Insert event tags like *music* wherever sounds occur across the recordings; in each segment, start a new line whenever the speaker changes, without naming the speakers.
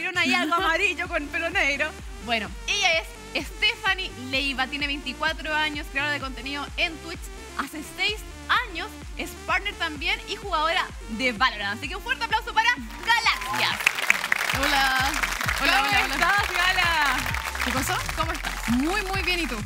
vieron ahí algo amarillo con pelo negro. Bueno, ella es Stephanie Leiva, tiene 24 años, creadora de contenido en Twitch. Hace 6 años es partner también y jugadora de Valorant. Así que un fuerte aplauso para Galaxia.
Hola. Hola,
¿Cómo
hola, hola.
estás, Gala?
¿Qué pasó?
¿Cómo estás?
Muy, muy bien, ¿y tú?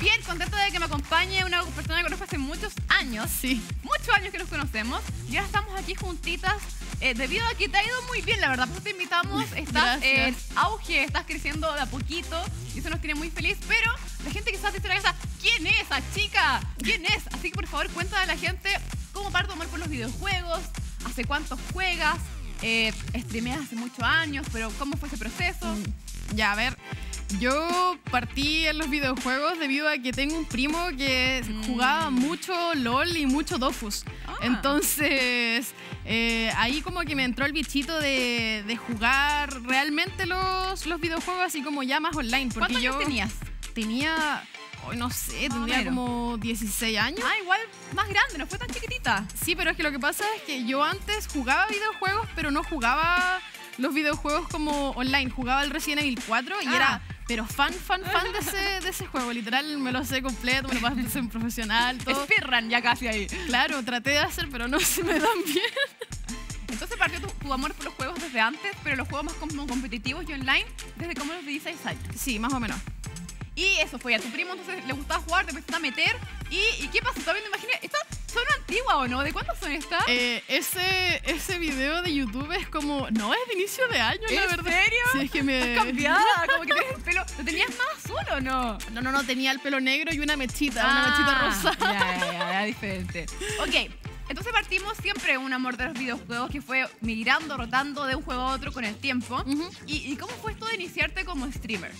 Bien, contenta de que me acompañe una persona que conozco hace muchos años.
Sí.
Muchos años que nos conocemos. Y ahora estamos aquí juntitas. Eh, debido a que te ha ido muy bien, la verdad. Por eso te invitamos. Estás en auge, estás creciendo de a poquito. Y eso nos tiene muy feliz. Pero la gente quizás dice en la casa, ¿quién es esa chica? ¿Quién es? Así que por favor, cuéntale a la gente cómo parte tu amor por los videojuegos, hace cuánto juegas, eh, streameas hace muchos años, pero cómo fue ese proceso.
Ya, a ver. Yo partí en los videojuegos debido a que tengo un primo que jugaba mucho LOL y mucho Dofus.
Ah.
Entonces, eh, ahí como que me entró el bichito de, de jugar realmente los, los videojuegos así como ya más online. Porque
¿Cuántos
yo
años tenías?
Tenía, hoy no sé, tendría como 16 años.
Ah, igual más grande, no fue tan chiquitita.
Sí, pero es que lo que pasa es que yo antes jugaba videojuegos, pero no jugaba los videojuegos como online. Jugaba el Resident Evil 4 y
Ah.
era, pero fan, fan, fan de ese, de ese juego. Literal, me lo sé completo, me lo pasé en profesional, todo.
Speedrun ya casi ahí.
Claro, traté de hacer, pero no se me dan bien.
Entonces partió tu, tu amor por los juegos desde antes, pero los juegos más como competitivos y online desde como los 16 años.
Sí, más o menos.
Y eso fue a tu primo, entonces le gustaba jugar, te empezaste a meter. ¿Y, y qué pasó? También me imagino, ¿estas son antiguas o no? ¿De cuándo son estas?
Eh, ese, ese video de YouTube es como, no, es de inicio de año, la
¿En
verdad.
serio?
Sí, es que me...
Estás cambiada, *laughs* como que tienes el pelo. ¿Lo tenías más azul o no?
No, no, no, tenía el pelo negro y una mechita, una mechita
Ah,
rosa.
Ya, ya, ya, *laughs* ya, diferente. Ok, entonces partimos siempre un amor de los videojuegos que fue migrando, rotando de un juego a otro con el tiempo. ¿Y, y cómo fue esto de iniciarte como streamer?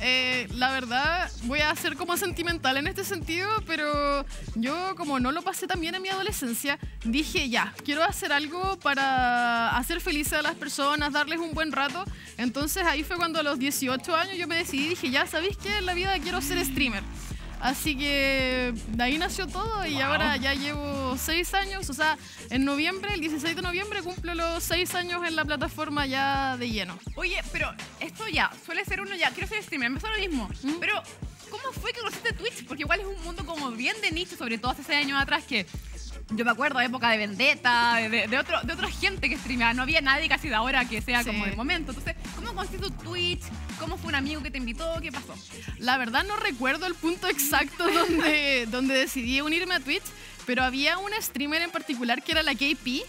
Eh, la verdad, voy a ser como sentimental en este sentido, pero yo como no lo pasé tan bien en mi adolescencia, dije ya, quiero hacer algo para hacer felices a las personas, darles un buen rato. Entonces ahí fue cuando a los 18 años yo me decidí, dije ya, ¿sabéis qué? En la vida quiero ser streamer. Así que de ahí nació todo y
Wow.
ahora ya llevo seis años, o sea, en noviembre, el 16 de noviembre, cumplo los seis años en la plataforma ya de lleno.
Oye, pero esto ya, suele ser uno ya, quiero ser streamer, me pasa lo mismo.
¿Mm?
Pero, ¿cómo fue que conociste Twitch? Porque igual es un mundo como bien de nicho, sobre todo hace seis años atrás que... Yo me acuerdo de época de Vendetta, de, de, otro, de otra gente que streameaba. No había nadie casi de ahora que sea
Sí.
como de momento. Entonces, ¿cómo conociste tu Twitch? ¿Cómo fue un amigo que te invitó? ¿Qué pasó?
La verdad no recuerdo el punto exacto *laughs* donde, donde decidí unirme a Twitch, pero había una streamer en particular que era la KP,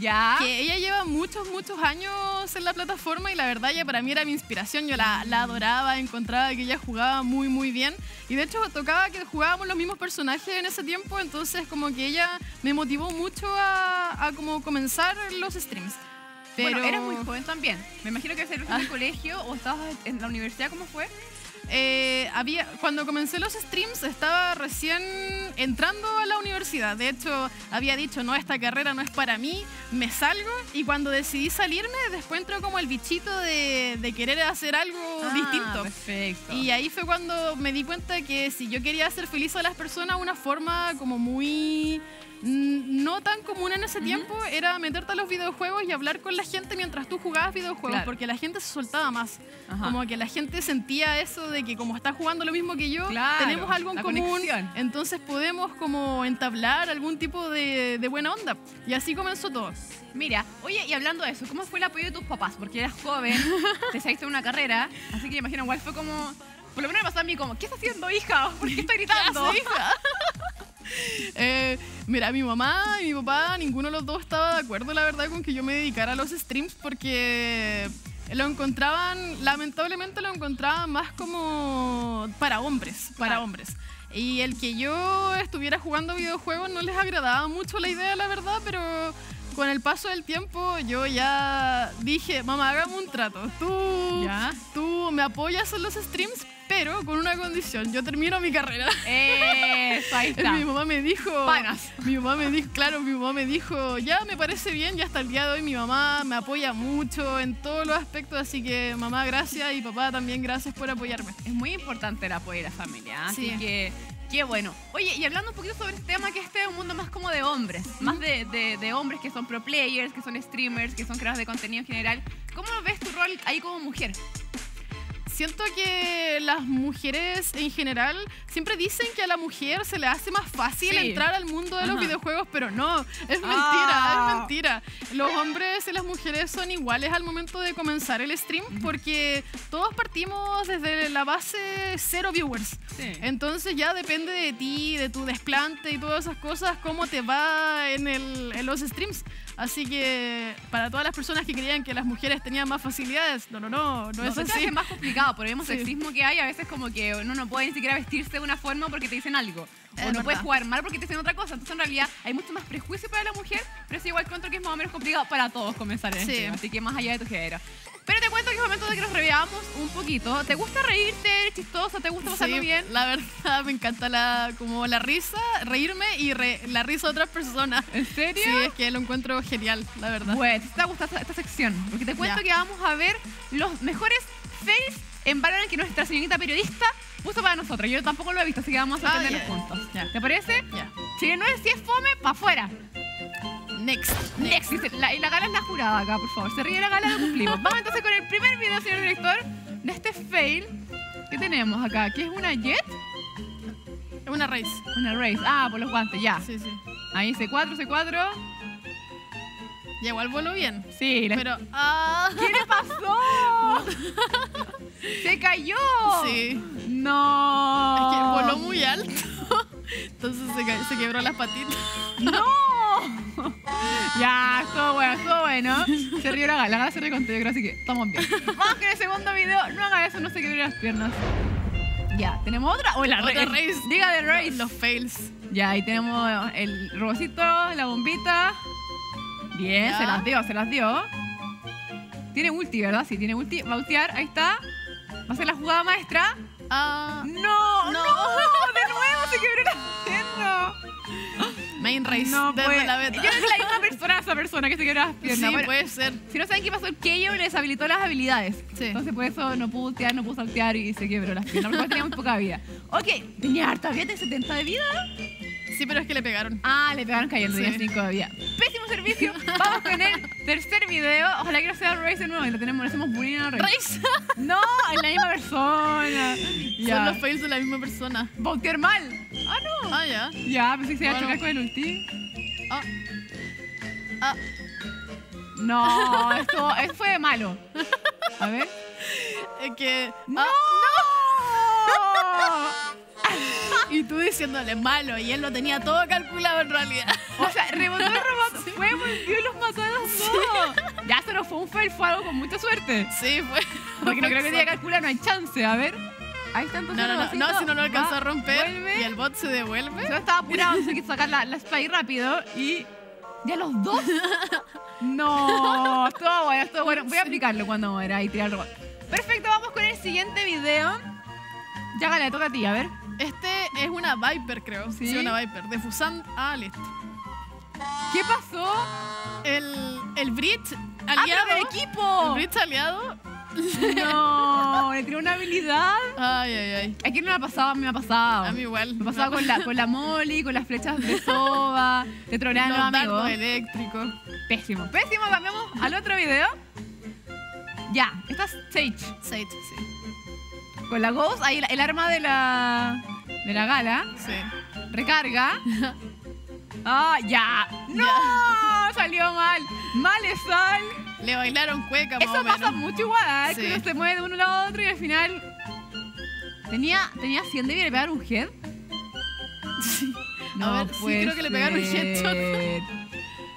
Ya.
que ella lleva muchos, muchos años en la plataforma y la verdad ella para mí era mi inspiración. Yo la, la adoraba, encontraba que ella jugaba muy, muy bien. Y de hecho tocaba que jugábamos los mismos personajes en ese tiempo, entonces como que ella me motivó mucho a, a como comenzar los streams. Pero
Bueno, eras muy joven también. Me imagino que eras en el colegio o estabas en la universidad, ¿cómo fue?
Eh, había, cuando comencé los streams estaba recién entrando a la universidad. De hecho, había dicho, no, esta carrera no es para mí, me salgo. Y cuando decidí salirme, después entró como el bichito de, de querer hacer algo
Ah,
distinto.
Perfecto.
Y ahí fue cuando me di cuenta que si yo quería hacer feliz a las personas, una forma como muy mm, no tan común en ese tiempo era meterte a los videojuegos y hablar con la gente mientras tú jugabas videojuegos,
Claro.
porque la gente se soltaba más.
Ajá.
Como que la gente sentía eso de que como está jugando lo mismo que yo,
Claro,
tenemos algo en común,
conexión.
entonces podemos como entablar algún tipo de, de buena onda. Y así comenzó todo.
Mira, oye, y hablando de eso, ¿cómo fue el apoyo de tus papás? Porque eras joven, *laughs* te saliste de una carrera, así que imagino, igual fue como... Por lo menos me pasó a mí como, ¿qué está haciendo, hija? ¿Por qué está gritando?
hace, hija? *laughs* Eh, mira, mi mamá y mi papá, ninguno de los dos estaba de acuerdo, la verdad, con que yo me dedicara a los streams porque lo encontraban, lamentablemente lo encontraban más como para hombres, para
Claro.
hombres. Y el que yo estuviera jugando videojuegos no les agradaba mucho la idea, la verdad, pero con el paso del tiempo yo ya dije, mamá, hagamos un trato. Tú,
Ya.
tú me apoyas en los streams, pero con una condición. Yo termino mi carrera.
Eso, ahí *laughs* está.
Mi mamá me dijo.
Panas.
Mi mamá me dijo, claro, mi mamá me dijo, ya me parece bien, ya hasta el día de hoy mi mamá me apoya mucho en todos los aspectos, así que mamá, gracias y papá también gracias por apoyarme.
Es muy importante el apoyo de la familia, así
Sí.
que Qué bueno. Oye, y hablando un poquito sobre este tema, que este es un mundo más como de hombres, más de, de- de hombres que son pro players, que son streamers, que son creadores de contenido en general. ¿Cómo ves tu rol ahí como mujer?
Siento que las mujeres en general siempre dicen que a la mujer se le hace más fácil
Sí.
entrar al mundo de los
Ajá.
videojuegos, pero no, es mentira,
Ah.
es mentira. Los hombres y las mujeres son iguales al momento de comenzar el stream porque todos partimos desde la base cero viewers.
Sí.
Entonces ya depende de ti, de tu desplante y todas esas cosas, cómo te va en, el- en los streams. Así que para todas las personas que creían que las mujeres tenían más facilidades, no, no, no, no,
No,
es así.
hace más complicado, por el mismo *laughs*
Sí.
sexismo que hay, a veces como que uno no puede ni siquiera vestirse de una forma porque te dicen algo. O
Es
no puedes
verdad.
jugar mal porque te dicen otra cosa. Entonces, en realidad, hay mucho más prejuicio para la mujer, pero es igual encuentro que es más o menos complicado para todos comenzar en
Sí.
este, Así que más allá de tu género. Pero te cuento que es momento de que nos reveamos un poquito. ¿Te gusta reírte? ¿Eres chistosa? ¿Te gusta pasarlo
Sí,
bien?
La verdad, me encanta la, como la risa, reírme y re- la risa de otras personas.
¿En serio?
Sí, es que lo encuentro genial, la verdad.
Bueno, te gusta esta, esta sección, porque te cuento
Ya.
que vamos a ver los mejores fails en Valorant que nuestra señorita periodista puso para nosotros. Yo tampoco lo he visto, así que vamos a
Ah,
sorprendernos
ya.
juntos.
Ya.
¿Te parece?
Ya.
Si no es, si es fome, pa' afuera.
Next.
Next. Dice, la, y la gala es la jurada acá, por favor. Se ríe la gala, lo cumplimos. Vamos entonces con el primer video, señor director, de este fail que tenemos acá, que es una jet,
Es una race.
una race. Ah, por los guantes, ya.
Sí, sí.
Ahí C4, C4.
Ya igual voló bien.
Sí, la-
Pero, ah.
¿Qué le pasó? *laughs* ¡Se cayó!
Sí.
No.
Es que voló muy alto. *laughs* Entonces se, quebró las patitas.
¡No! *laughs* ya, estuvo bueno, estuvo bueno. Se rió la gala, la gala se rió contigo, creo, así que estamos bien. Vamos con el segundo video. No haga eso, no se quebren las piernas. Ya, ¿tenemos otra? O la
Otra
race.
race.
Diga de race.
Los fails.
Ya, ahí tenemos el robocito, la bombita. Bien,
Ya.
se las dio, se las dio. Tiene ulti, ¿verdad? Sí, tiene ulti. Va a ultiar, ahí está. Va a ser la jugada maestra.
Ah.
¡No! ¡No!
No. *laughs*
¡De nuevo se quebró la pierna!
Main race.
No, pues.
la beta.
Yo creo que la misma persona, esa persona que se quebró las piernas.
Sí,
Bueno,
puede ser.
Si no saben qué pasó, el Keio le deshabilitó las habilidades.
Sí.
Entonces por eso no pudo ultear, no pudo saltear y se quebró las piernas. Porque tenía muy poca vida. Ok, tenía harta vida, tiene 70 de vida.
Sí, pero es que le pegaron.
Ah, le pegaron cayendo,
Sí.
tenía 5 de vida. Servicio. Vamos con el tercer video. Ojalá que no sea Race de nuevo y lo tenemos, lo hacemos bullying a Race.
Race.
No, es la misma persona.
Son
Ya.
los fails de la misma persona.
Bautear mal. Ah, no.
Ah, ya.
Ya, pensé que se iba a
Bueno.
chocar con el ulti.
Ah. Ah.
No, esto, esto fue malo. A ver.
Es que.
¡No!
Ah, *laughs* *laughs* y tú diciéndole malo y él lo tenía todo calculado en realidad.
O sea, rebotó el robot, fue, volvió y los mató a los dos. Ya, eso no fue un fail, fue algo con mucha suerte.
Sí, fue.
Porque no creo que diga calcular, no hay chance. A ver. Ahí está entonces.
No, no, no, no, si no lo alcanzó a romper
vuelve.
y el bot se devuelve.
Yo estaba apurado, tuve que sacar la, la spy rápido y. ¿Ya los dos? *laughs* No, estuvo bueno, estuvo bueno. Voy a aplicarlo cuando muera y tirar el robot. Perfecto, vamos con el siguiente video. Ya, Gale, toca a ti, a ver.
Este es una Viper, creo.
¿Sí?
Sí, una Viper. De Fusan. Ah, listo.
¿Qué pasó?
El, el Brit
¡Ah,
aliado.
del equipo!
El aliado.
No, le tiró una habilidad.
Ay, ay, ay.
¿A quién no me ha pasado? A mí me ha pasado.
A mí igual.
Me ha pasado con la, con la Molly, con las flechas de soba. Te trolean los,
Los
amigos.
eléctricos.
Pésimo, pésimo. Cambiamos al otro video. Ya, esta es Sage.
Sage, sí.
Con la Ghost, ahí el arma de la, de la gala.
Sí.
Recarga. *laughs* Ah, ya. ¡No! *laughs* Salió mal. Mal es sal.
Le bailaron cueca, más
Eso
o
pasa mucho igual.
Sí.
Que uno se mueve de uno lado a otro y al final. Tenía, tenía 100 de le pegaron un head.
Sí.
No
a ver, sí, creo que le pegaron un headshot.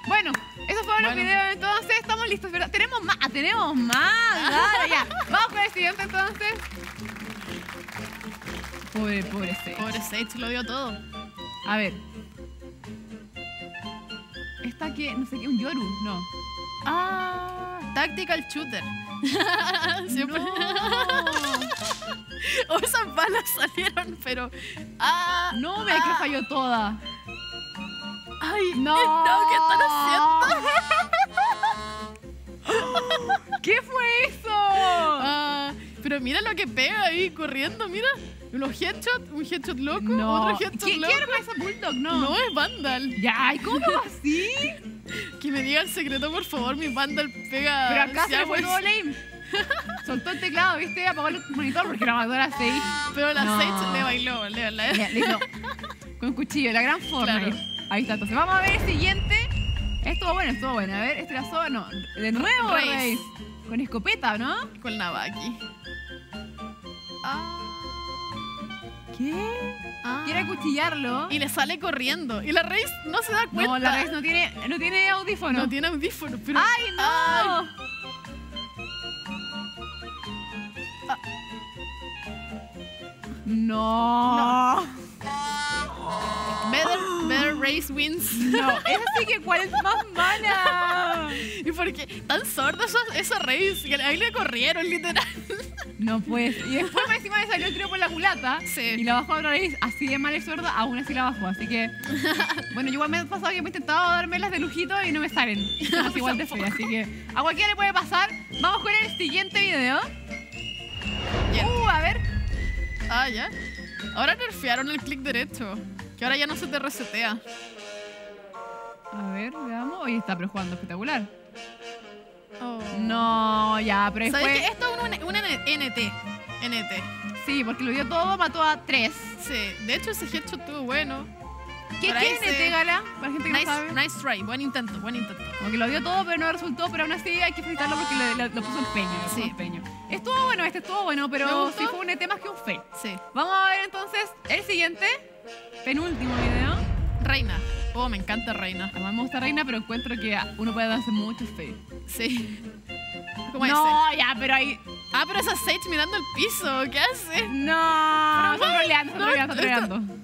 Bueno, esos fueron los
Bueno.
videos entonces. Estamos listos, ¿verdad? Tenemos más, ah, tenemos más. Claro, ya. Vamos con el siguiente entonces. Pobre, pobre Sage.
Pobre Sage, lo dio todo.
A ver. Esta que, no sé qué, un Yoru, no.
Ah, Tactical Shooter. *laughs* Siempre. o *laughs* esas balas salieron, pero. Ah,
No, me que
ah,
falló toda.
Ay,
No.
no, ¿qué están haciendo? *laughs*
¿Qué fue
pero mira lo que pega ahí corriendo, mira. Los headshots, un headshot loco,
No.
otro headshot
¿Qué,
loco.
¿Qué arma esa Bulldog? No.
No es Vandal.
Ya, ¿y cómo así? *laughs*
Que me diga el secreto, por favor. Mi Vandal pega.
Pero acá se fue todo lame. Soltó el teclado, ¿viste? Apagó el monitor porque la mató a las 6.
Pero la
No.
Sage le bailó. Le,
listo. Con cuchillo, la gran forma.
Claro.
Ahí está. Entonces vamos a ver el siguiente. Estuvo bueno, estuvo bueno. A ver, este era solo. No, de nuevo. Con escopeta, ¿no?
Con Navaki. Ah.
¿Qué?
ah.
Quiere acuchillarlo.
Y le sale corriendo. Y la Reis no se da cuenta.
No, la Reis no tiene, no tiene audífono.
No tiene audífono. Pero...
¡Ay, no!
Ay.
No.
Better, better Race wins.
No, esa sí que cuál es más mala. *laughs*
Y porque tan sorda esa, esa Race. Que ahí le corrieron, literal.
No pues. Y después más *laughs* encima me salió el tiro por la culata.
Sí.
Y la bajó otra vez. Así de mal es sorda, aún así la bajó. Así que. *laughs* Bueno, yo igual me ha pasado que me he intentado dármelas de lujito y no me salen. *laughs* Son igual de fea. Así que a cualquiera le puede pasar. Vamos con el siguiente video. Uh, a ver.
Ah, ya. Ahora nerfearon el clic derecho. Que ahora ya no se te resetea.
A ver, veamos. Oye, está pero jugando espectacular.
Oh.
No, ya, pero
¿Sabes
después.
que esto es un, un NT? NT.
Sí, porque lo dio todo, mató a tres.
Sí. De hecho, ese headshot estuvo bueno.
¿Qué
Por se-
NT Gala? Para gente que
Nice,
no sabe.
nice try. Buen intento, buen intento.
Como que lo dio todo, pero no resultó. Pero aún así hay que felicitarlo porque le, le- le puso empeño. le puso
Sí.
empeño. Estuvo bueno, este estuvo bueno, pero sí fue un ET más que un fail.
Sí.
Vamos a ver entonces el siguiente, penúltimo video.
Reina. Oh, me encanta Reina.
A mí me gusta Reina, pero encuentro que uno puede darse muchos fails.
Sí. Como ese.
No, ya, pero ahí.
Ah, pero esa Sage mirando el piso. ¿Qué hace?
No, está troleando, está troleando, está troleando. *laughs*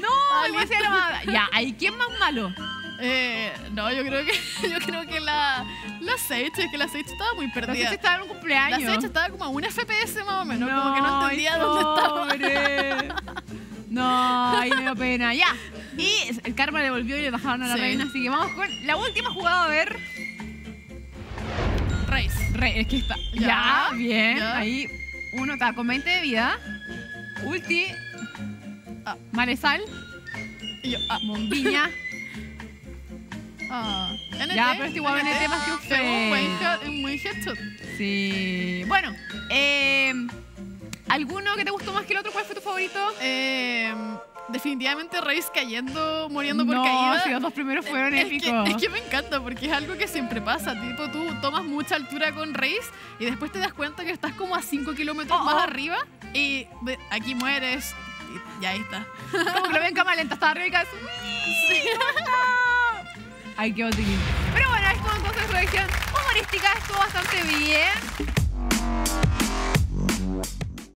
No,
Ay,
igual se Ya, ahí, ¿quién más malo?
Eh, no, yo creo que *laughs* yo creo que la la Sage, es que la Sage estaba muy perdida.
si estaba en un
La
cumpleaños.
Sage estaba como a un FPS más o menos, como que no entendía dónde estaba. *laughs*
No, ahí me dio pena. Ya. Y el karma le volvió y le bajaron a la
Sí.
reina. Así que vamos con la última jugada a ver. Es que está. Ya,
Ya,
bien.
ya.
Ahí uno está con 20 de vida. Ulti.
Ah.
Malesal.
Y yo, ah,
Bombiña. *laughs*
ah. NT,
Ya, pero este igual NT más que un
head- un buen headshot.
Sí. Bueno, eh, ¿alguno que te gustó más que el otro? ¿Cuál fue tu favorito?
Eh, definitivamente Race cayendo, muriendo por
no,
caída.
sí, los dos primeros fueron
es
épicos.
que, es que me encanta porque es algo que siempre pasa. Tipo, tú tomas mucha altura con Race y después te das cuenta que estás como a 5 kilómetros
Oh,
más
oh.
arriba y aquí mueres. Y ya ahí está.
Como que lo ven *laughs* en cámara lenta, está arriba y caes. Ay, qué botiquín. Pero bueno, esto entonces reacción humorística estuvo bastante bien.